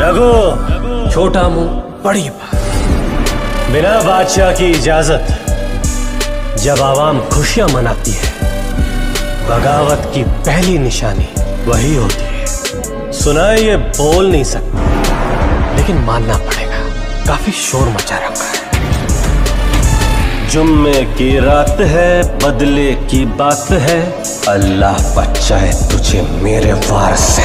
रघु, छोटा मुँह, बड़ी बात। बिना बादशाह की इजाज़त, जब आवाम खुशियाँ मनाती है, बगावत की पहली निशानी वही होती है। सुना ये बोल नहीं सकता, लेकिन मानना पड़ेगा, काफ़ी शोर मचा रखा है। जुम्मे की रात है, बदले की बात है, अल्लाह बचाए तुझे मेरे वार से